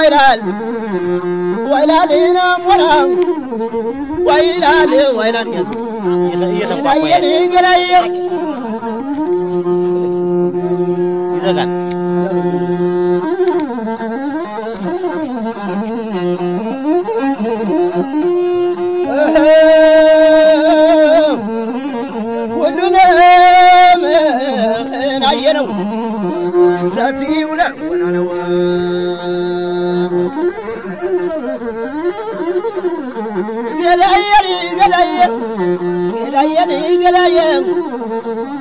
ويلال. ويلال ينام ورام ويلال ويلال يزول ينير ينير. يزغل ولنا من عينه. سفيه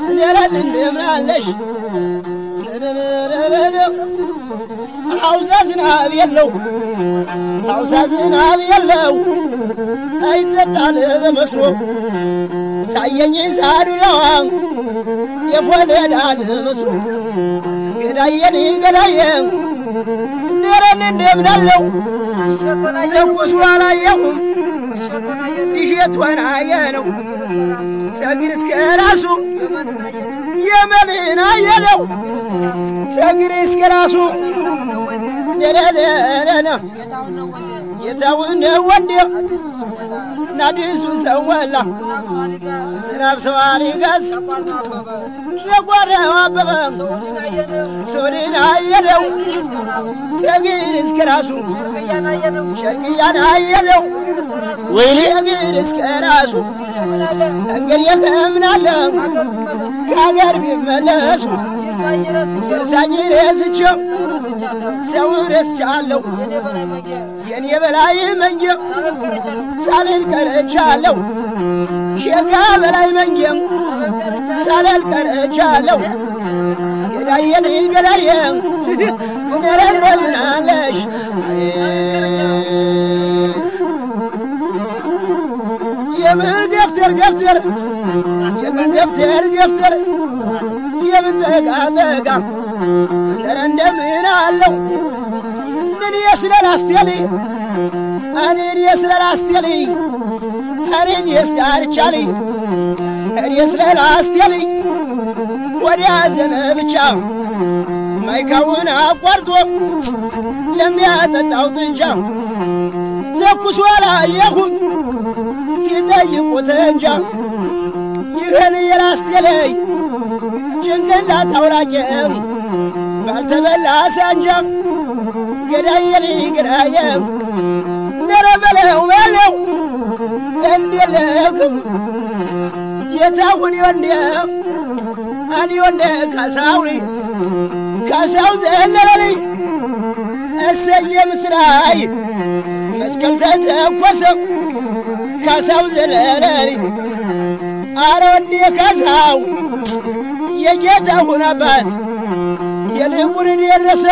እንዴት እንደምናለሽ። ሐውሳ ዝናብ የለው ሐውሳ ዝናብ የለው አይጠጣል በመስኖ። ታየኝ ሳዱላዋ የፎለዳል መስሎ ገዳየን ገዳየ እንደረን እንደምናለው። ዘጉሱ አላየሁም። ድሼት ሆናየ ነው ፀግር እስከ ራሱ የመንን አየለው። ፀግር እስከ ራሱ ለለለለለ ጌታውን ወንድ ናዲሱ ሰወላ። ዝናብ ሰዋሪ ጋዝ የጓረው አበበ ሰውድን አየለው ፀግር እስከ ራሱ ሸርቅያን አየለው ወይኔ ፀግር እስከ ራሱ እንግዲህ የምናለ ከሀገር ቢመለሱ እርሳኝ ረስቸው ሰው ረስቻለሁ የኔ በላይ መንጌ ሳልል ቀረቻለሁ ሸጋ በላይ መንጌም ሳልል ቀረቻለሁ ገዳየን ገዳየ እንደረረ ምናለሽ የምን ገፍተር ገፍተር የምን ገፍተር ገፍተር የምን ጠጋ ጠጋ እንደረ እንደምን አለው? ምን አስቴሊ? እኔን አስቴሊ? እኔን የስዳርቻሊ እኔ አስቴሊ? ወዲያ ዘነ ማይካውን አቋርጦ ለሚያጠጣው ጥንጃ ተኩሶ አላየሁም ሲጠይቁት እንጃ ይህን የላስቴለይ ጭንቅላት አውራቄም ባልተበላ ሳንጃ ገዳየን ገዳየም ነረ በለው በለው እንዴለክም ጌታሁን ወንደ አኒ ወንደ ካሳውሪ ካሳው ዘለለልኝ እሰየ ምስራይ መስቀል ተተኮሰ ካሳው ዘለለልኝ አረ ወንዴ ካሳው የጌታሁን አባት የልቡን ደረሰ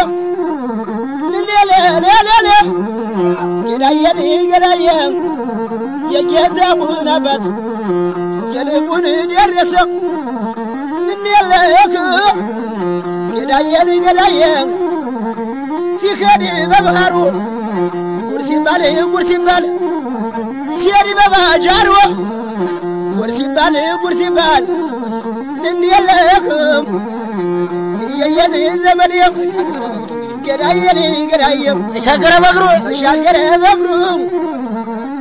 ልሌለለለለ ገዳየን ገዳየ የጌታሁን አባት የልቡን ደረሰ ልሌለክ ገዳየን ገዳየ ሲከድ በባህሩ ጉር ሲባል ጉር ሲባል ሲሄድ በባጃሩ ጉር ሲባል ጉር ሲባል እንየለክም እየየን ዘመድ ገዳየን ገዳየ ተሻገረ በእግሩ ተሻገረ በእግሩ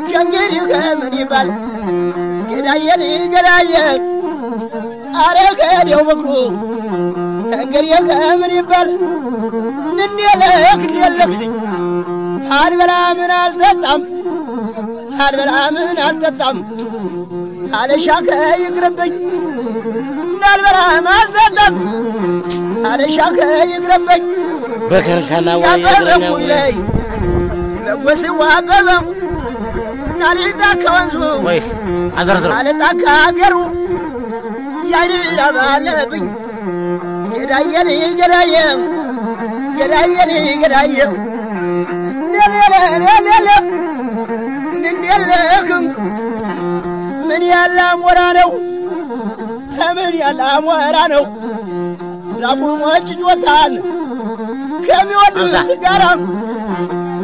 ከእንግዲህ ከምን ይባል ገዳየን ገዳየ አረ ከሄደው በእግሩ ከእንግዲህ ከምን ይባል እንየለክ እንየለክ አልበላ? ምን አልጠጣም? አልበላ ምን አልጠጣም? አለሻከ ይቅርብኝ እንዳልበላ አልጠጣም አለሻከ ይቅርብኝ በከልካላ ያበበኩ ይለይ በጎስዋ አበበ ናሊጣ ከወንዙ አለጣ ከሀገሩ ያይን አባለብኝ ገዳየን ገዳየ ገዳየን ገዳየ ሌሌሌሌሌ እንዴለክም ምን ያለ አሞራ ነው ምን ያለ አሞራ ነው? ዛፉ ሞጭጮታል ከሚወዱት ጋራ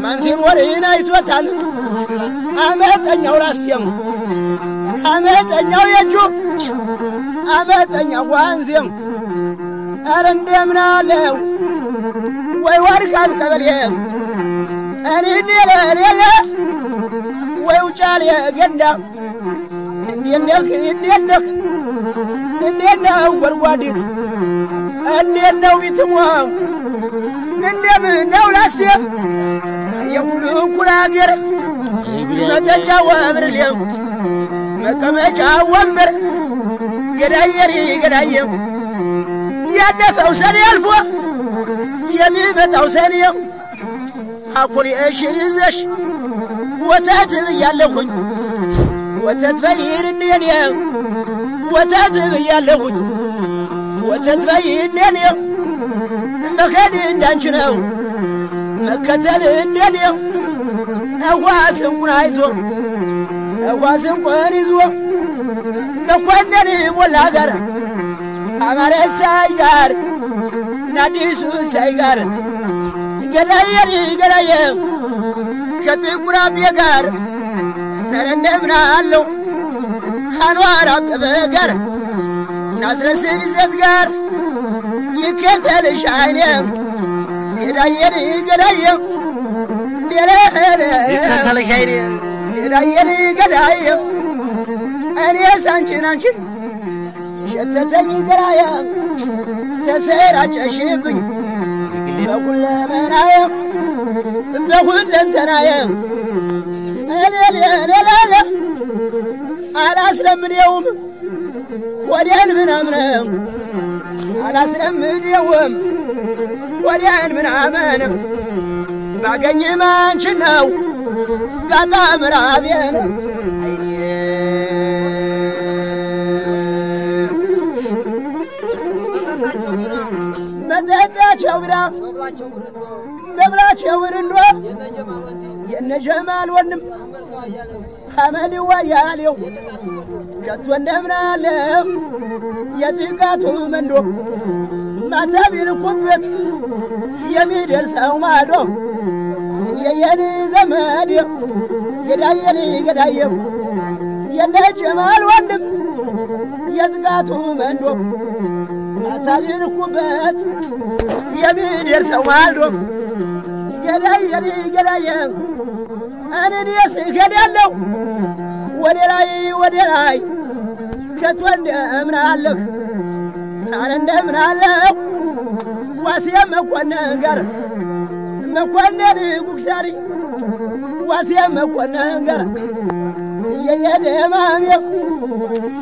ማንሲን ወሬን አይቶታል። አመጠኛው ላስቴም አመጠኛው የእጁ አመጠኛው ዋንዜም። ኧረ እንደምን አለው ወይ ወርቃም ቀበሌ እኔ ሌለ ወይ ውጫሌ ገንዳ። እንዴት ነህ? እንዴት ነህ እንዴት ነው ጎድጓዲት እንዴት ነው ቢትሟ እንደምን ነው ላስቴ? የሁሉ እኩል አገር መጠጫ ወብርሌ መቀመጫ ወንበር ገዳየሪ ገዳየው ያለፈው ሰኔ አልፎ የሚመጣው ሰኔ አኩሪ እሽን ይዘሽ ወተት ብያለሁኝ። ወተት በይን እንደኔ ወተት ብያለሁኝ። ወተት እንደኔ መከድ እንዳንቺ ነው። መከተል እንደኔ እዋ ስንቁን አይዞ እዋ ስንቁን ይዞ መኮንን ሞላ ጋር አማረ ሳይ ጋር ናዲሱ ሳይ ጋር ገዳየሪ ገዳየ ከጥቁር አቤ ጋር ነረ እንደምን አለው ከአንዋር አበበ ጋር ናስረስብ ይዘት ጋር ይከተልሽ አይኔም የዳየን ገዳየም ይከተልሽ አይኔም የዳየን ገዳየም እኔስ አንቺን አንቺን ሸተተኝ ገራየም ተሰራጨሽብኝ በሁለመናየም በሁለንተናየም ሌሌ ሌላ አላስለምደውም ወዲያን ምናምነም አላስለምደውም ወዲያን ምናመንም ባገኝ ማንችን ነው? ጋጣ ምራቤን መጠጣቸው ግራ መብላቸው ብርንዶ የነጀማል ወንድም ሐመል ዋያሌው ከቶ እንደምን አለ የጥቃቱ መንዶ። ማታ ቢልኩበት የሚደርሰው ማዶ። የየኔ ዘመድ ገዳየኔ ገዳየው የነጀማል ወንድም የጥቃቱ መንዶ። ማታ ቢልኩበት የሚደርሰው ማዶ ገዳየኔ ገዳየው እኔስ እሄዳለሁ ወደ ላይ ወደ ላይ ከቶ እንደምን አለህ አረ እንደምን አለሁ ዋሴ መኮንን ጋር መኮንን ጉግሳሪ ዋሴ መኮንን ጋር እየየደማሜው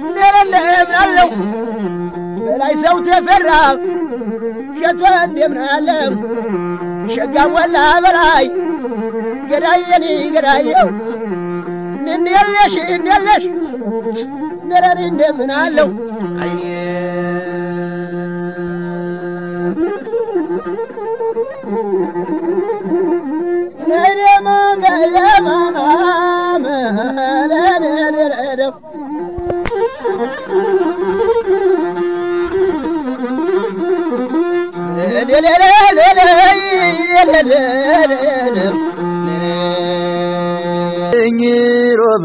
እንደረ እንደምን አለሁ በላይ ሰው ተፈራ ከቶ እንደምን ሸጋም ወላ በላይ ገዳየኒ ገዳየው እንየለሽ እንየለሽ ነረሪ እንደምን አለው አየ ነደማ ነደማ መለደረደው እኝ ሮብ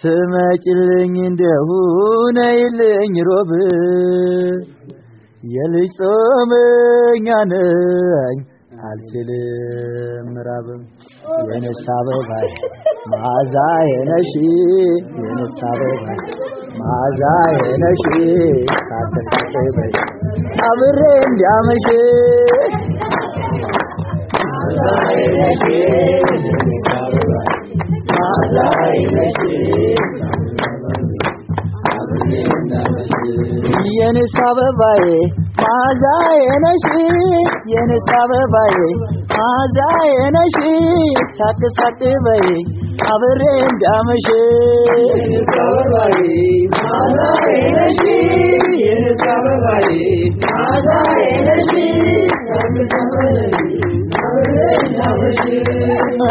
ትመጭልኝ እንደሁ ነይልኝ ሮብ የልጾመኛ ነኝ አልችልም ምዕራብ የነሽ አበባ መዓዛ የነሽ የነሽ አበባ መዓዛ የነሽ ሳተሳተበሽ አብሬ እንዲያመሽ። የነሽ አበባዬ ማዛ ነሽ የኔስ አበባዬ ማዛዬ ነሽ ሳቅ ሳቅ በይ አብሬ እንዳመሽ።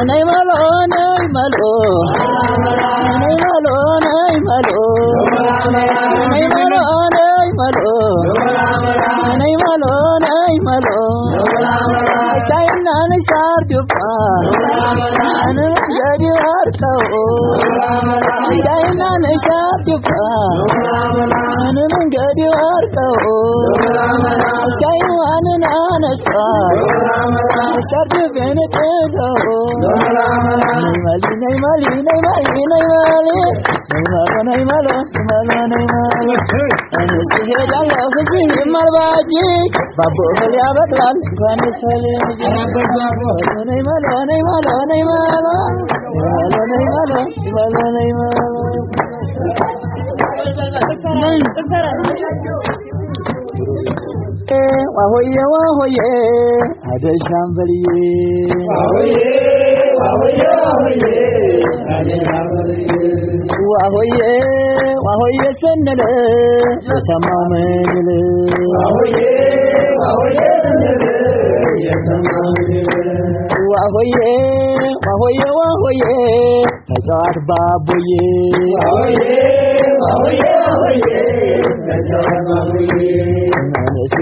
ነይ መሎ ነይ መሎ I'm ሰርድፍን ጥለው ነይ መሊ ነይ መሊ ነይ መሊ ነይ መሊ ነይ መሎ ነይ መሎ ነይ መሎ ነይ መሎ እኔስ እሄዳለሁ እዚህም አልባጂ ባቦ እህል ያበቅላል እንኳን ሰው ልጅ መሎ ነይ መሎ ዋሆዬ ዋሆዬ አደሻም በልዬ ዋሆዬ ዋሆዬ ስንል የሰማው ምን ይል ዋሆዬ ዋሆዬ ዋሆዬ ተጫዋት ባቦዬ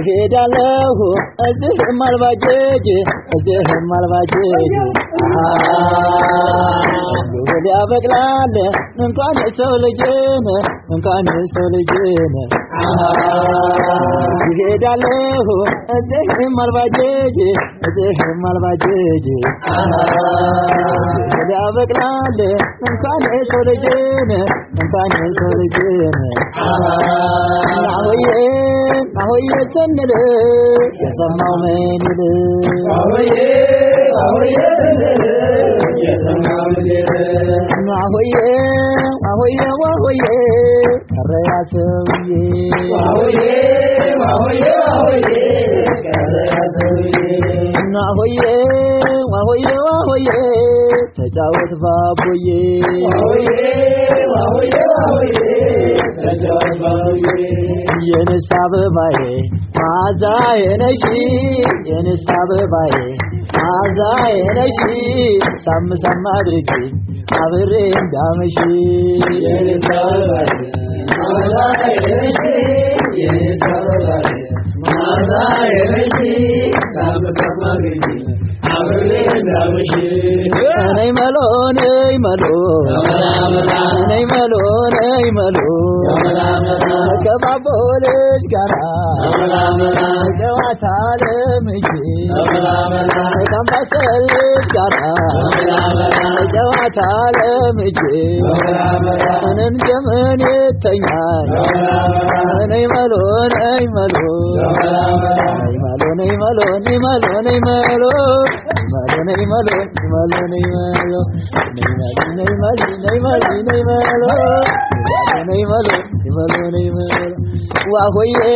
እኔስ እሄዳለሁ እዚህም አልባጀጅ እዚህም አልባጀጅ ይሁን ያበቅላል እንኳን የሰው ልጅን እንኳን የሰው ልጅን። ይሄዳለሁ እዚህም አልባጀጅ እዚህም አልባጀጅ ይሁን ያበቅላል እንኳን የሰው ልጅን እንኳን የሰው ልጅን። ናሆዬ ናሆዬ ስንል የሰማው ምን ይል ሰውዬ ናሆዬ ዋሆዬ ዋሆዬ ተጫወት ባቦዬ የንስ አበባዬ ማዛዬ ነሽ የንስ አበባዬ ማዛዬ ነሽ ሳም ሳም አድርጊ አብሬ እንዳመሽ የንስ አበባዬ ማዛዬ ነሽ የንስ አበባዬ ነይ መሎ ነይ መሎ ነይ መሎ ነይ ልጅ ጋራ ጨዋታ ለምጄ ከአምባሰል ልጅ ጋራ ይተኛል ነይ መሎ ነይ nei malo nei malo nei malo malo nei malo nei malo nei malo nei malo nei malo nei malo nei malo nei malo nei malo wa hoye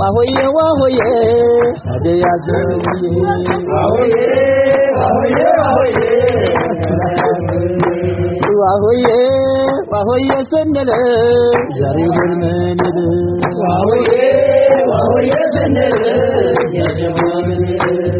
wa hoye wa hoye ade ya zo ye wa hoye wa hoye wa hoye wa hoye wa hoye sendele zaribul manide wa hoye Var yazınız, yazımınız